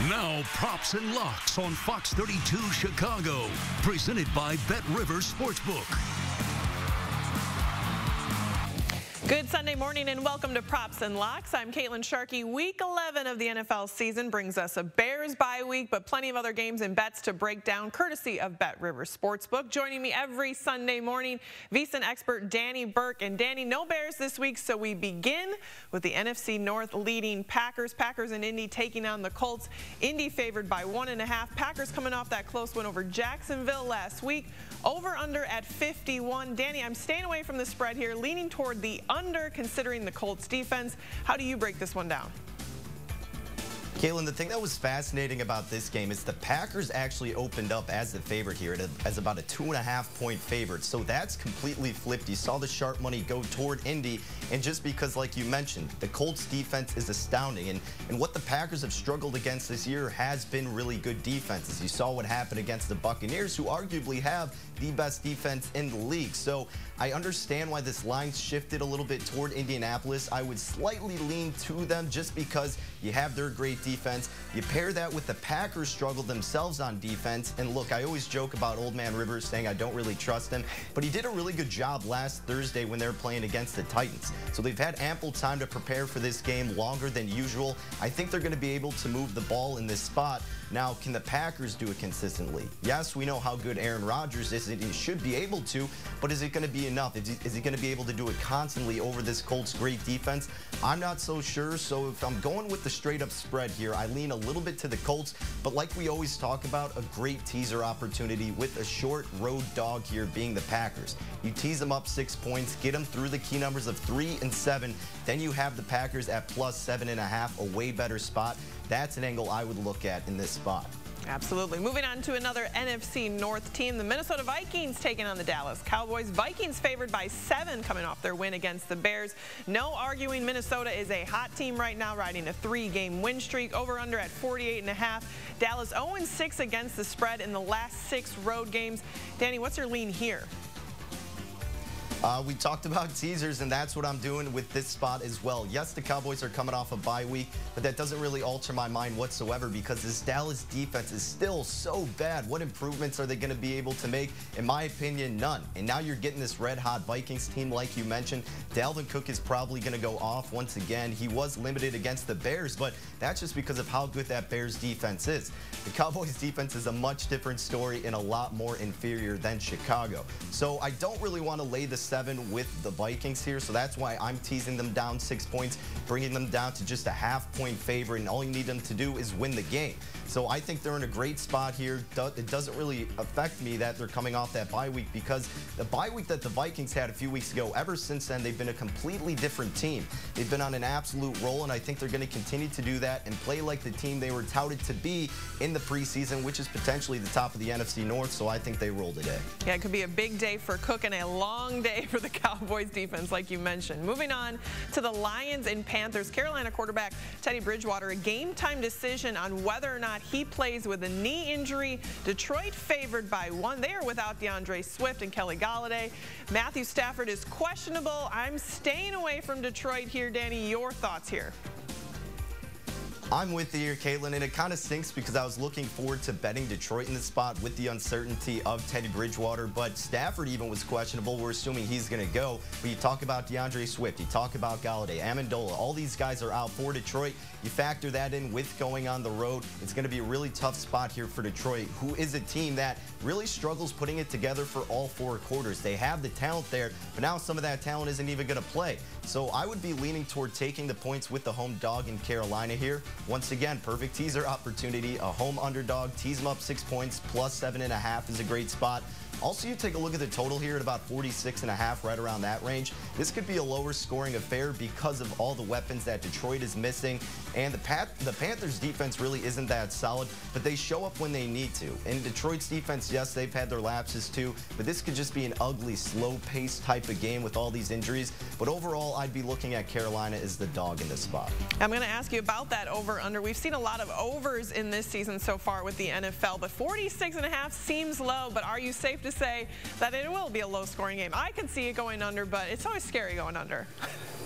Now, props and locks on Fox 32 Chicago, presented by Bet Rivers Sportsbook. Good Sunday morning and welcome to Props and Locks. I'm Caitlin Sharkey. Week 11 of the NFL season brings us a Bears bye week, but plenty of other games and bets to break down courtesy of Bet Rivers Sportsbook. Joining me every Sunday morning, VSiN expert Danny Burke. And Danny, no Bears this week, so we begin with the NFC North leading Packers. Packers and Indy taking on the Colts. Indy favored by one and a half. Packers coming off that close win over Jacksonville last week. Over under at 51. Danny, I'm staying away from the spread here, leaning toward the under considering the Colts defense. How do you break this one down? Caitlin, the thing that was fascinating about this game is the Packers actually opened up as the favorite here, as about a two and a half point favorite. So that's completely flipped. You saw the sharp money go toward Indy, and just because, like you mentioned, the Colts defense is astounding, and, and what the Packers have struggled against this year has been really good defenses. You saw what happened against the Buccaneers, who arguably have the best defense in the league. So I understand why this line shifted a little bit toward Indianapolis. I would slightly lean to them just because you have their great defense. You pair that with the Packers struggle themselves on defense. And look, I always joke about Old Man Rivers saying I don't really trust him, but he did a really good job last Thursday when they were playing against the Titans. So they've had ample time to prepare for this game longer than usual. I think they're going to be able to move the ball in this spot. Now, can the Packers do it consistently? Yes, we know how good Aaron Rodgers is, he should be able to, but is it going to be enough? Is he, is he going to be able to do it constantly over this Colts great defense? I'm not so sure, so if I'm going with the straight-up spread here, I lean a little bit to the Colts, but like we always talk about, a great teaser opportunity with a short road dog here being the Packers. You tease them up six points, get them through the key numbers of three and seven, then you have the Packers at plus seven and a half, a way better spot. That's an angle I would look at in this spot. Absolutely. Moving on to another NFC North team, the Minnesota Vikings taking on the Dallas Cowboys. Vikings favored by seven coming off their win against the Bears. No arguing Minnesota is a hot team right now, riding a three-game win streak. Over under at 48 and a half. Dallas 0-6 against the spread in the last six road games. Danny, what's your lean here? Uh, we talked about teasers, and that's what I'm doing with this spot as well. Yes, the Cowboys are coming off a bye week, but that doesn't really alter my mind whatsoever because this Dallas defense is still so bad. What improvements are they going to be able to make? In my opinion, none. And now you're getting this red-hot Vikings team like you mentioned. Dalvin Cook is probably going to go off once again. He was limited against the Bears, but that's just because of how good that Bears defense is. The Cowboys defense is a much different story and a lot more inferior than Chicago. So I don't really want to lay the seven with the Vikings here, so that's why I'm teasing them down six points, bringing them down to just a half point favorite, and all you need them to do is win the game. So I think they're in a great spot here. It doesn't really affect me that they're coming off that bye week because the bye week that the Vikings had a few weeks ago, ever since then, they've been a completely different team. They've been on an absolute roll, and I think they're going to continue to do that and play like the team they were touted to be in the preseason, which is potentially the top of the NFC North, so I think they roll today. Yeah, it could be a big day for Cook and a long day for the Cowboys defense, like you mentioned. Moving on to the Lions and Panthers. Carolina quarterback Teddy Bridgewater, a game-time decision on whether or not he plays with a knee injury. Detroit favored by one. They are without D'Andre Swift and Kenny Golladay. Matthew Stafford is questionable. I'm staying away from Detroit here. Danny, your thoughts here? I'm with you Caitlin, and it kind of stinks because I was looking forward to betting Detroit in the spot with the uncertainty of Teddy Bridgewater, but Stafford even was questionable. We're assuming he's going to go. But you talk about D'Andre Swift, you talk about Golladay, Amendola, all these guys are out for Detroit. You factor that in with going on the road. It's going to be a really tough spot here for Detroit, who is a team that really struggles putting it together for all four quarters. They have the talent there, but now some of that talent isn't even going to play. So I would be leaning toward taking the points with the home dog in Carolina here. Once again, perfect teaser opportunity. A home underdog. Tease them up six points. Plus seven and a half is a great spot. Also, you take a look at the total here at about 46 and a half, right around that range. This could be a lower scoring affair because of all the weapons that Detroit is missing. And the, Pat the Panthers defense really isn't that solid, but they show up when they need to. And Detroit's defense, yes, they've had their lapses too, but this could just be an ugly, slow-paced type of game with all these injuries. But overall, I'd be looking at Carolina as the dog in this spot. I'm going to ask you about that over-under. We've seen a lot of overs in this season so far with the NFL, but 46 and a half seems low, but are you safe to say that it will be a low-scoring game. I can see it going under, but it's always scary going under.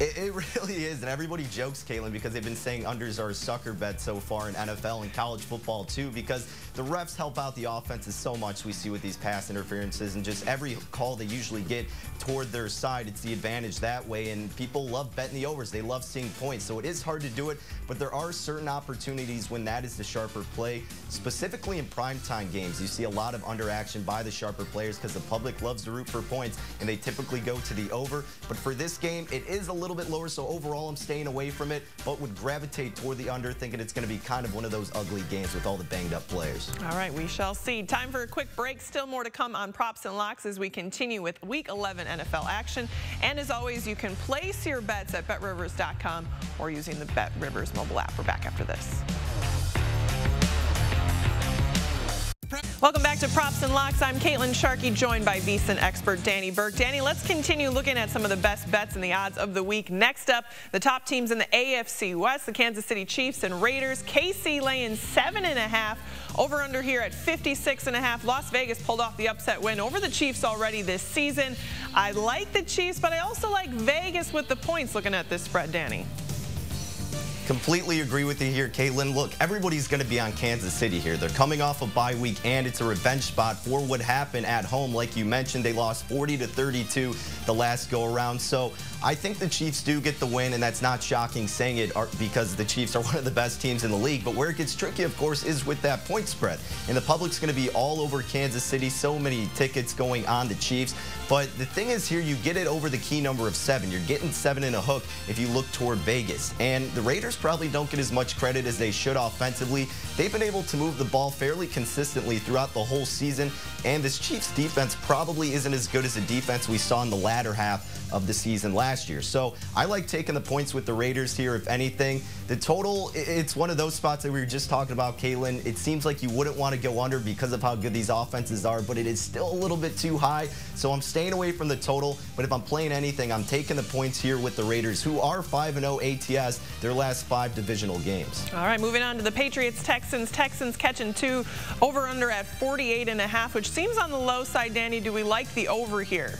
It, it, really is, and everybody jokes, Caitlin, because they've been saying unders are a sucker bet so far in NFL and college football too, because the refs help out the offenses so much. We see with these pass interferences and just every call they usually get toward their side, it's the advantage that way. And people love betting the overs; they love seeing points. So it is hard to do it, but there are certain opportunities when that is the sharper play. Specifically in primetime games, you see a lot of under action by the sharper players because the public loves to root for points, and they typically go to the over. But for this game, it is a little bit lower, so overall I'm staying away from it, but would gravitate toward the under, thinking it's going to be kind of one of those ugly games with all the banged up players. All right, we shall see. Time for a quick break. Still more to come on props and locks as we continue with Week 11 NFL action. And as always, you can place your bets at betrivers.com or using the BetRivers mobile app. We're back after this. Welcome back to Props and Locks. I'm Caitlin Sharkey, joined by VSiN expert Danny Burke. Danny, let's continue looking at some of the best bets and the odds of the week. Next up, the top teams in the AFC West, the Kansas City Chiefs and Raiders. KC laying seven and a half. Over under here at 56 and a half. Las Vegas pulled off the upset win over the Chiefs already this season. I like the Chiefs, but I also like Vegas with the points looking at this spread, Danny. Completely agree with you here, Caitlin. Look, everybody's going to be on Kansas City here. They're coming off a bye week, and it's a revenge spot for what happened at home. Like you mentioned, they lost 40 to 32 the last go around. So I think the Chiefs do get the win, and that's not shocking saying it because the Chiefs are one of the best teams in the league. But where it gets tricky, of course, is with that point spread. And the public's going to be all over Kansas City. So many tickets going on the Chiefs. But the thing is here, you get it over the key number of seven. You're getting seven in a hook if you look toward Vegas. And the Raiders probably don't get as much credit as they should offensively. They've been able to move the ball fairly consistently throughout the whole season. And this Chiefs defense probably isn't as good as the defense we saw in the latter half of the season last year. So I like taking the points with the Raiders here, if anything. The total, it's one of those spots that we were just talking about, Caitlin. It seems like you wouldn't want to go under because of how good these offenses are, but it is still a little bit too high. So I'm staying away from the total. But if I'm playing anything, I'm taking the points here with the Raiders, who are 5-0 ATS their last five divisional games. All right, moving on to the Patriots, Texans. Texans catching two over under at 48 and a half, which seems on the low side, Danny. Do we like the over here?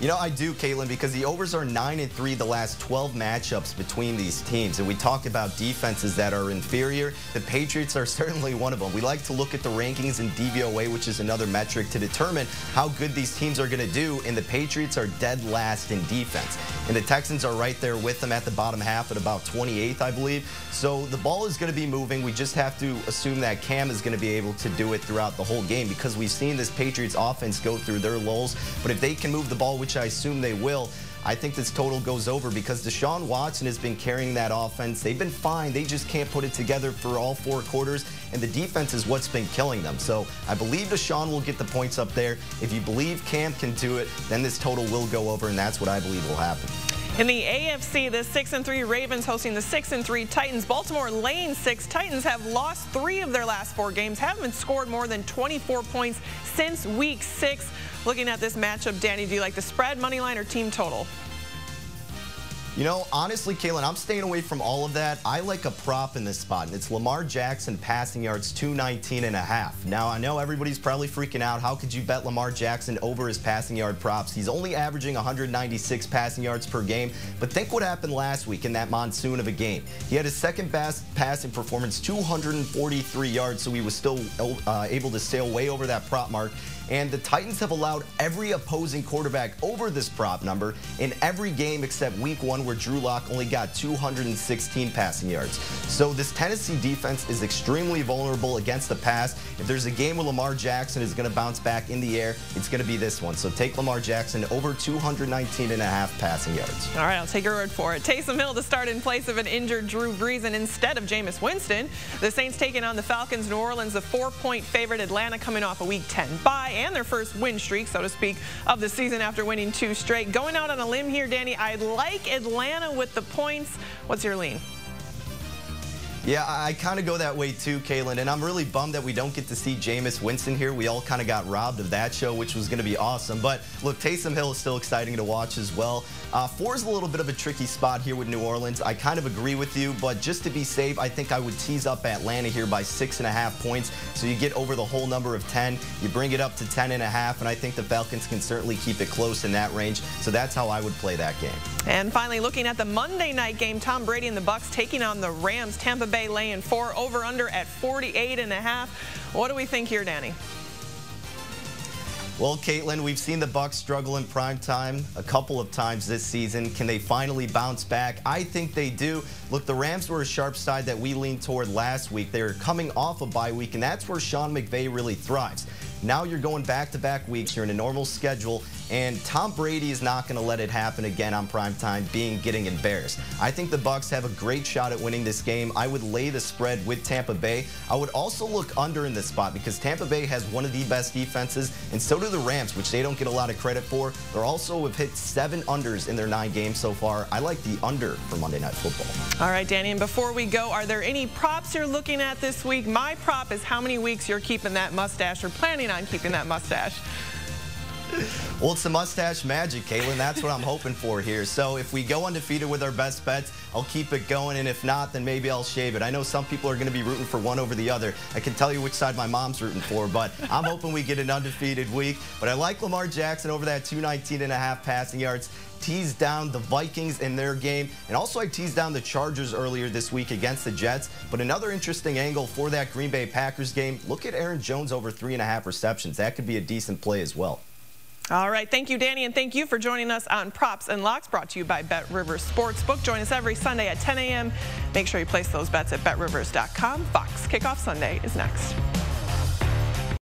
You know, I do, Caitlin, because the overs are 9 and 3 the last 12 matchups between these teams. And we talk about defenses that are inferior. The Patriots are certainly one of them. We like to look at the rankings in DVOA, which is another metric to determine how good these teams are going to do. And the Patriots are dead last in defense. And the Texans are right there with them at the bottom half at about 28th, I believe. So the ball is going to be moving. We just have to assume that Cam is going to be able to do it throughout the whole game because we've seen this Patriots offense go through their lulls. But if they can move the ball, which I assume they will, I think this total goes over because Deshaun Watson has been carrying that offense. They've been fine. They just can't put it together for all four quarters, and the defense is what's been killing them. So I believe Deshaun will get the points up there. If you believe Cam can do it, then this total will go over, and that's what I believe will happen. In the AFC, the 6 and 3 Ravens hosting the 6 and 3 Titans. Baltimore lane 6. Titans have lost 3 of their last 4 games, haven't scored more than 24 points since week 6. Looking at this matchup, Danny, do you like the spread, money line, or team total? You know, honestly, Caitlin, I'm staying away from all of that. I like a prop in this spot, and it's Lamar Jackson passing yards 219 and a half. Now, I know everybody's probably freaking out. How could you bet Lamar Jackson over his passing yard props? He's only averaging 196 passing yards per game, but think what happened last week in that monsoon of a game. He had his second best passing performance, 243 yards, so he was still uh, able to sail way over that prop mark. And the Titans have allowed every opposing quarterback over this prop number in every game except week one where Drew Lock only got 216 passing yards. So this Tennessee defense is extremely vulnerable against the pass. If there's a game where Lamar Jackson is going to bounce back in the air, it's going to be this one. So take Lamar Jackson over 219 and a half passing yards. All right, I'll take your word for it. Taysom Hill to start in place of an injured Drew Brees and instead of Jameis Winston. The Saints taking on the Falcons. New Orleans, a four-point favorite. Atlanta coming off a Week 10 bye and their first win streak, so to speak, of the season after winning two straight. Going out on a limb here, Danny, I like Atlanta with the points. What's your lean? Yeah, I, kind of go that way too, Caitlin, and I'm really bummed that we don't get to see Jameis Winston here. We all kind of got robbed of that show, which was going to be awesome. But look, Taysom Hill is still exciting to watch as well. Uh, four is a little bit of a tricky spot here with New Orleans. I kind of agree with you, but just to be safe, I think I would tease up Atlanta here by six and a half points. So you get over the whole number of 10. You bring it up to 10 and a half, and I think the Falcons can certainly keep it close in that range. So that's how I would play that game. And finally, looking at the Monday night game, Tom Brady and the Bucs taking on the Rams. Tampa Bay laying four over under at 48 and a half. What do we think here, Danny? Well, Caitlin, we've seen the Bucs struggle in prime time a couple of times this season. Can they finally bounce back? I think they do. Look, the Rams were a sharp side that we leaned toward last week. They're coming off a bye week, and that's where Sean McVay really thrives. Now you're going back-to-back -back weeks. You're in a normal schedule, and Tom Brady is not going to let it happen again on prime time, being getting embarrassed. I think the Bucs have a great shot at winning this game. I would lay the spread with Tampa Bay. I would also look under in this spot because Tampa Bay has one of the best defenses, and so do the Rams, which they don't get a lot of credit for. They're also have hit seven unders in their nine games so far. I like the under for Monday Night Football. All right, Danny, and before we go, are there any props you're looking at this week? My prop is how many weeks you're keeping that mustache or planning on keeping that mustache. Well, it's the mustache magic, Caitlin. That's what I'm hoping for here. So if we go undefeated with our best bets, I'll keep it going. And if not, then maybe I'll shave it. I know some people are going to be rooting for one over the other. I can tell you which side my mom's rooting for, but I'm hoping we get an undefeated week. But I like Lamar Jackson over that 219 and a half passing yards. Teased down the Vikings in their game. And also I teased down the Chargers earlier this week against the Jets. But another interesting angle for that Green Bay Packers game, look at Aaron Jones over three and a half receptions. That could be a decent play as well. All right. Thank you, Danny, and thank you for joining us on Props and Locks, brought to you by Bet Rivers Sportsbook. Join us every Sunday at 10 a.m. Make sure you place those bets at betrivers.com. Fox Kickoff Sunday is next.